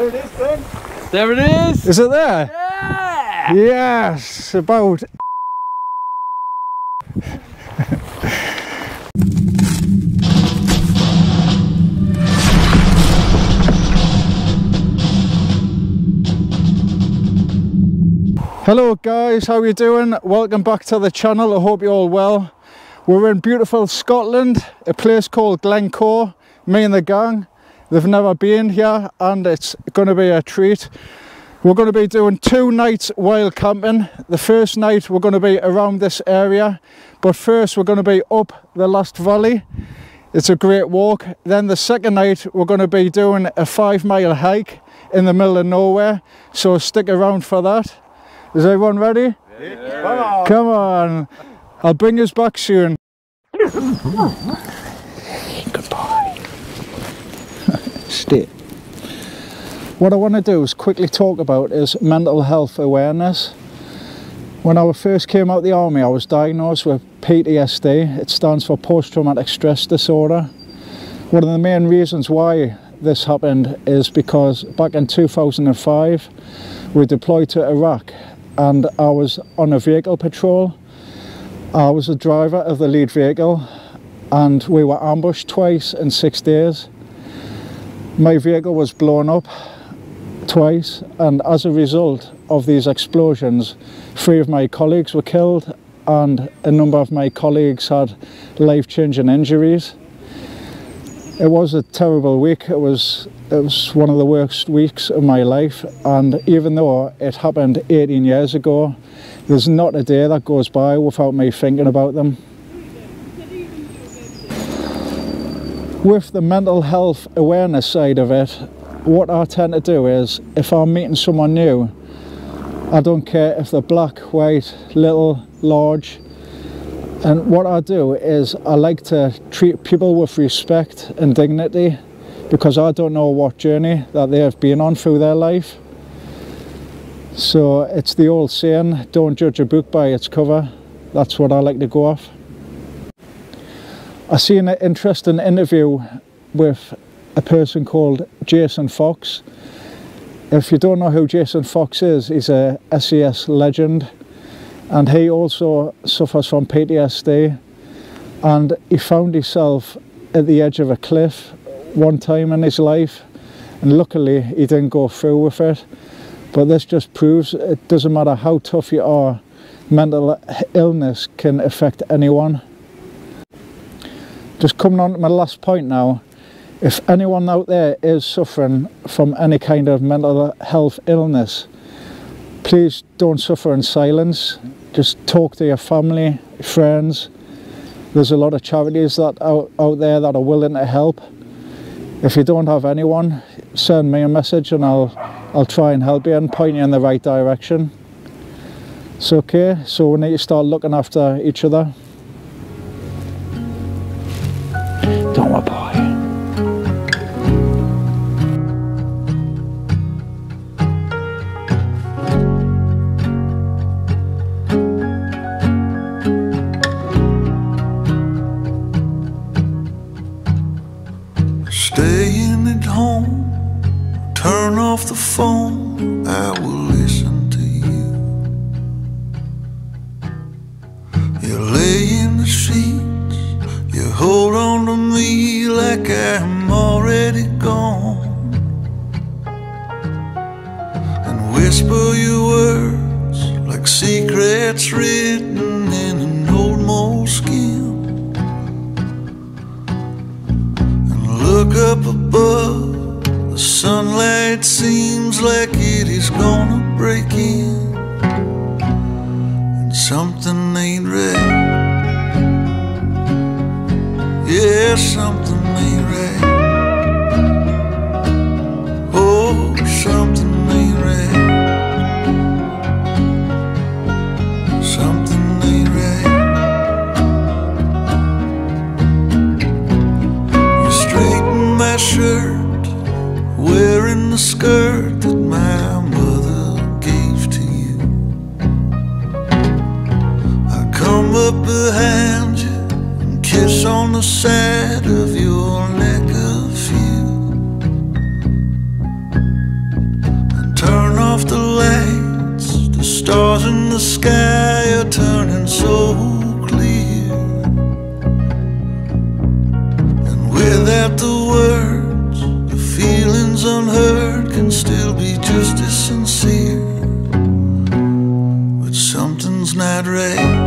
There it is, Ben. There it is. Is it there? Yeah. Yes, about. Hello guys, how are you doing? Welcome back to the channel. I hope you're all well. We're in beautiful Scotland, a place called Glencoe. Me and the gang, they've never been here and it's going to be a treat. We're going to be doing two nights wild camping. The first night we're going to be around this area, but first we're going to be up the Lost Valley. It's a great walk. Then the second night we're going to be doing a five mile hike in the middle of nowhere. So stick around for that. Is everyone ready? Yeah. Come on. Come on. I'll bring us back soon. Stay. What I want to do is quickly talk about is mental health awareness. When I first came out of the army, I was diagnosed with PTSD. It stands for post-traumatic stress disorder. One of the main reasons why this happened is because back in 2005, we deployed to Iraq and I was on a vehicle patrol. I was the driver of the lead vehicle and we were ambushed twice in six days. My vehicle was blown up twice and as a result of these explosions three of my colleagues were killed and a number of my colleagues had life-changing injuries. It was a terrible week. It was it was one of the worst weeks of my life and even though it happened 18 years ago there's not a day that goes by without me thinking about them. With the mental health awareness side of it, what I tend to do is if I'm meeting someone new, I don't care if they're black, white, little, large, and what I do is I like to treat people with respect and dignity because I don't know what journey that they have been on through their life. So it's the old saying, don't judge a book by its cover. That's what I like to go off. I seen an interesting interview with a person called Jason Fox. If you don't know who Jason Fox is, he's a SAS legend and he also suffers from PTSD and he found himself at the edge of a cliff one time in his life and luckily he didn't go through with it but this just proves it doesn't matter how tough you are mental illness can affect anyone just coming on to my last point now. If anyone out there is suffering from any kind of mental health illness please don't suffer in silence. Just talk to your family friends. There's a lot of charities that out, out there that are willing to help. If you don't have anyone send me a message and I'll I'll try and help you and point you in the right direction. It's okay. So we need to start looking after each other Yeah, something Stars in the sky are turning so clear. And without the words The feelings unheard can still be just as sincere. But something's not right.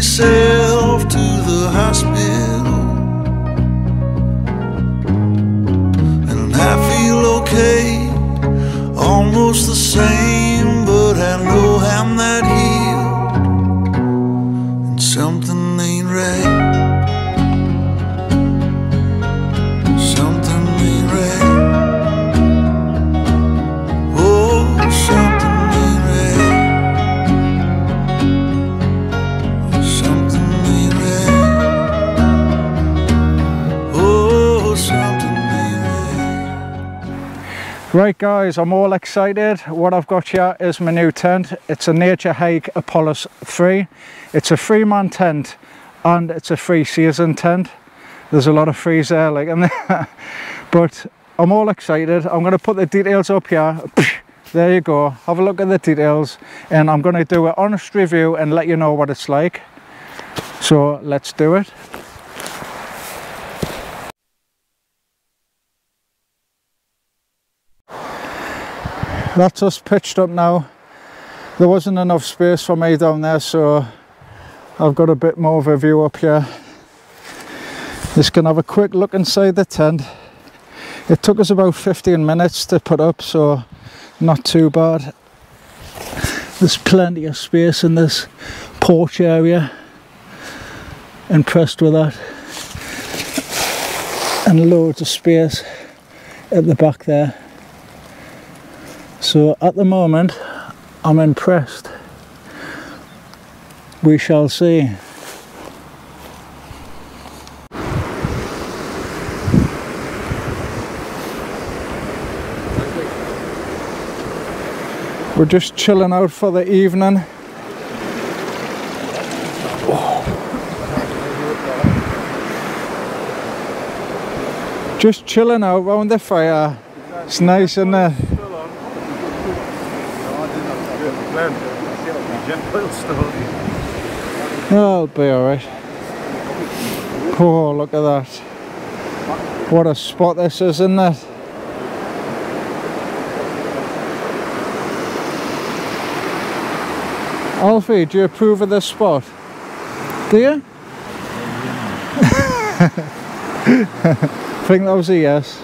me. Right. Guys, I'm all excited. What I've got here is my new tent. It's a Nature Hike Opalus 3. It's a three man tent and it's a free season tent. There's a lot of frees there like in there. but I'm all excited. I'm going to put the details up here. There you go. Have a look at the details and I'm going to do an honest review and let you know what it's like. So let's do it. That's us pitched up now. There wasn't enough space for me down there so I've got a bit more of a view up here. Just gonna have a quick look inside the tent. It took us about 15 minutes to put up so not too bad. There's plenty of space in this porch area. Impressed with that. And loads of space at the back there so at the moment, I'm impressed. We shall see. We're just chilling out for the evening. Just chilling out round the fire. It's nice, isn't it? I'll be alright. Oh, look at that. What a spot this is, isn't it? Alfie, do you approve of this spot? Do you? think that was a yes.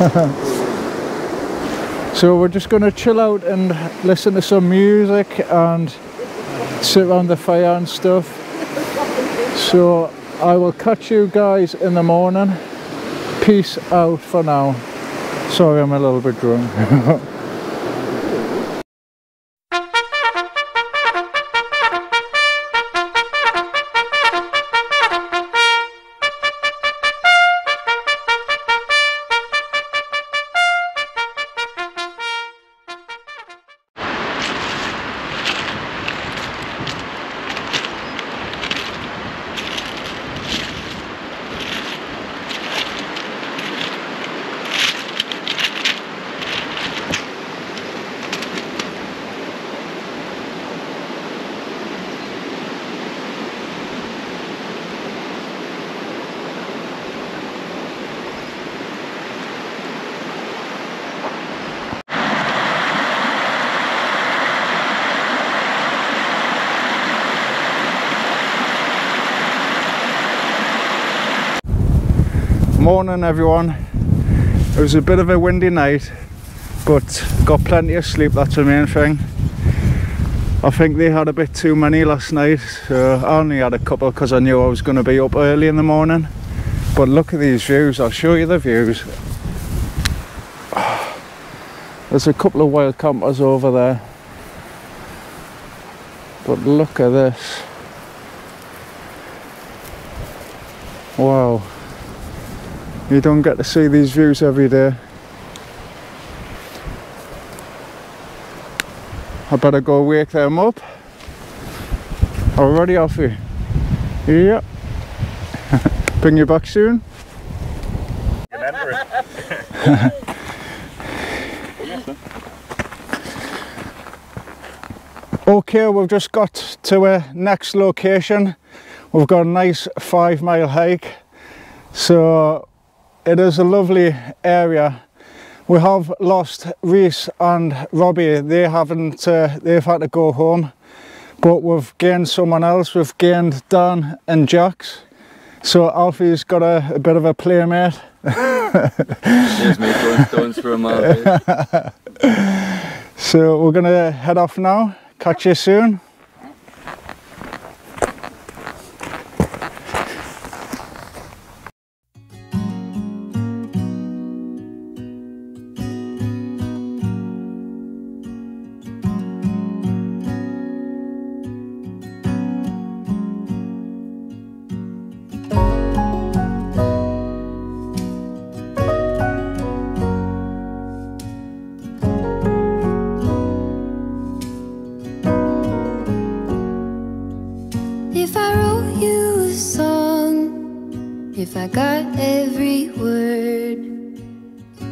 so we're just going to chill out and listen to some music and sit around the fire and stuff. So I will catch you guys in the morning. Peace out for now. Sorry I'm a little bit drunk. Morning everyone. It was a bit of a windy night, but got plenty of sleep, that's the main thing. I think they had a bit too many last night, so I only had a couple because I knew I was going to be up early in the morning. But look at these views, I'll show you the views. There's a couple of wild campers over there. But look at this. Wow. You don't get to see these views every day. I better go wake them up. Already off you. Yep. Bring you back soon. Okay, we've just got to a next location. We've got a nice five mile hike. So it is a lovely area. We have lost Reese and Robbie. They haven't, uh, they've had to go home. But we've gained someone else. We've gained Dan and Jax. So Alfie's got a, a bit of a playmate. There's me throwing stones for a mile. So we're gonna head off now. Catch you soon. If I wrote you a song, if I got every word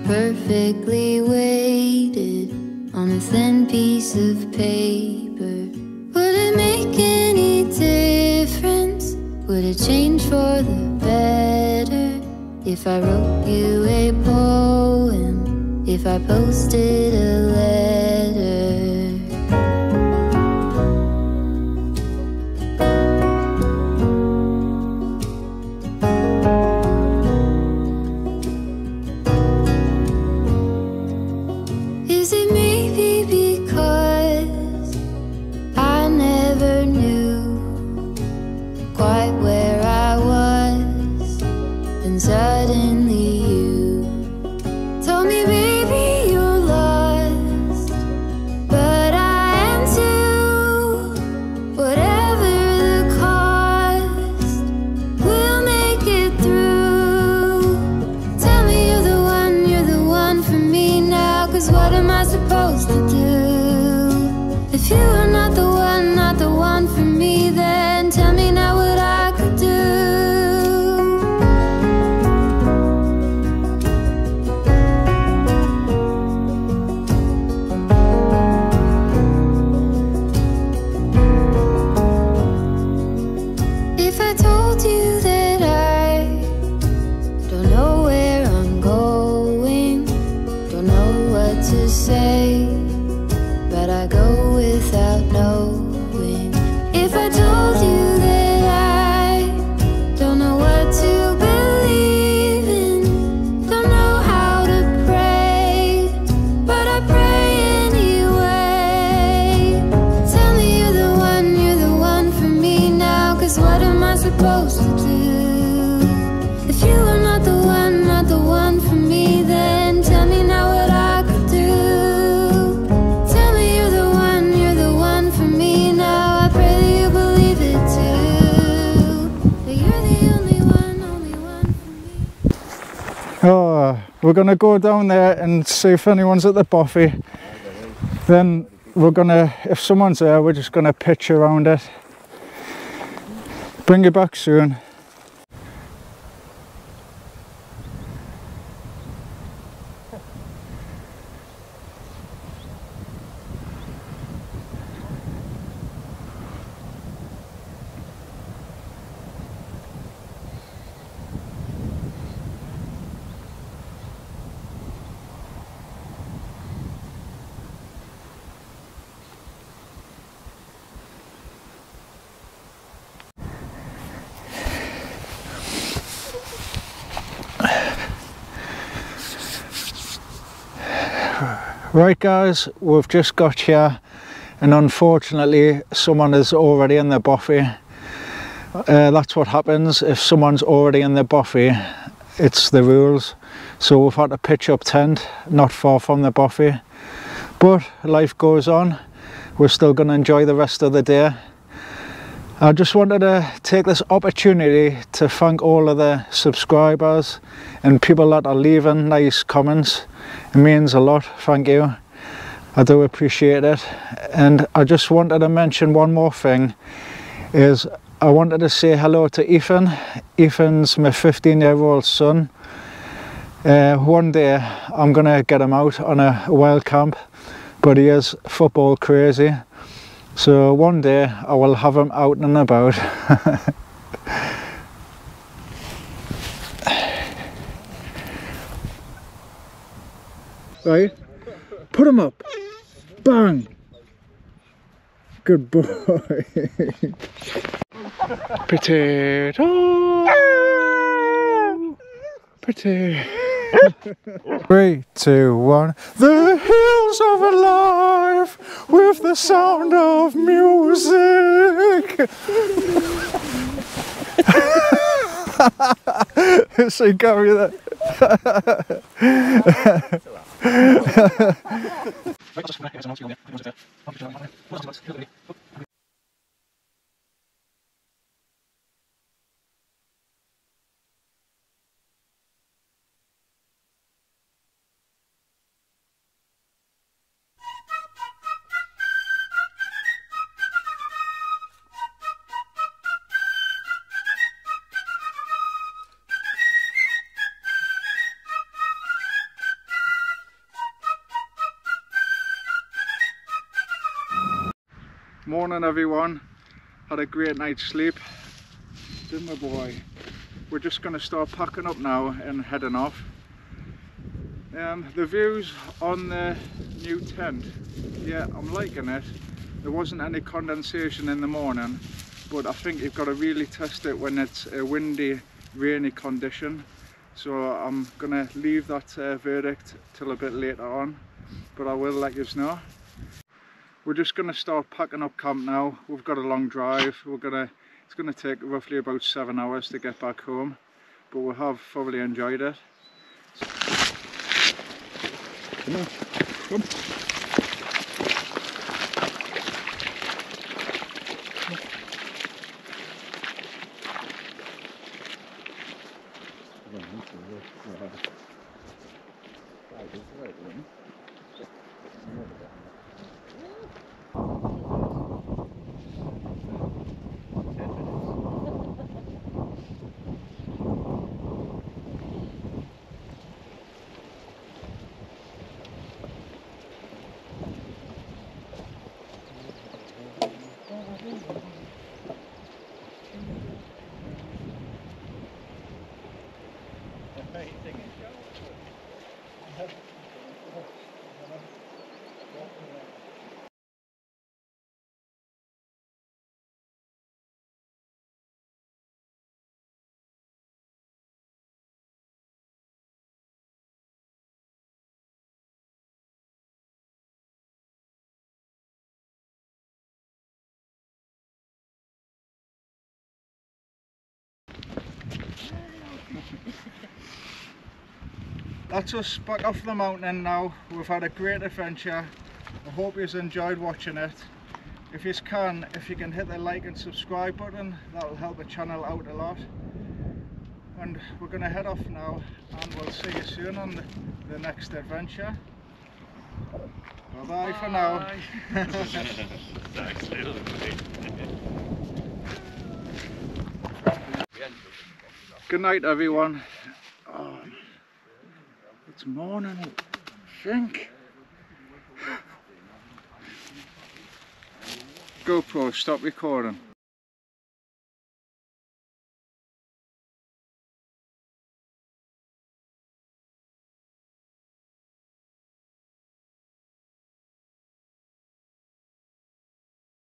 perfectly weighted on a thin piece of paper, would it make any difference? Would it change for the better if I wrote you a poem? If I posted a letter? We're gonna go down there and see if anyone's at the bothy. Then we're gonna, if someone's there, we're just gonna pitch around it. Bring you back soon. Right guys, we've just got here and unfortunately someone is already in the bothy. Uh, that's what happens if someone's already in the bothy, it's the rules. So we've had to pitch up tent not far from the bothy. But life goes on, we're still going to enjoy the rest of the day. I just wanted to take this opportunity to thank all of the subscribers and people that are leaving nice comments. It means a lot, thank you. I do appreciate it. And I just wanted to mention one more thing is I wanted to say hello to Ethan. Ethan's my 15 year old son. Uh, one day I'm gonna get him out on a wild camp, but he is football crazy. So one day I will have him out and about. right, put him up. Bang. Good boy. Potato. Potato. Three, two, one. The hills of life with the sound of music. so Gary that. Morning everyone. Had a great night's sleep. Didn't my boy? We're just going to start packing up now and heading off. Um, the views on the new tent, yeah, I'm liking it. There wasn't any condensation in the morning, but I think you've got to really test it when it's a windy, rainy condition. So I'm gonna leave that uh, verdict till a bit later on, but I will let you know. We're just gonna start packing up camp now. We've got a long drive. We're gonna, it's gonna take roughly about seven hours to get back home, but we have thoroughly enjoyed it. Come on, come. That's us back off the mountain now. We've had a great adventure. I hope you've enjoyed watching it. If you can, if you can hit the like and subscribe button, that'll help the channel out a lot. And we're going to head off now and we'll see you soon on the, the next adventure. Bye bye, for now. Good night everyone. It's morning, think. GoPro, stop recording.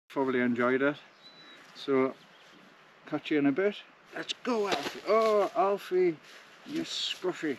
Probably enjoyed it. So, catch you in a bit. Let's go Alfie. Oh, Alfie, you scruffy.